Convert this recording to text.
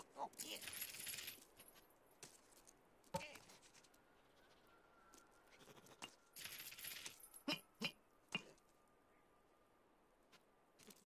Okay.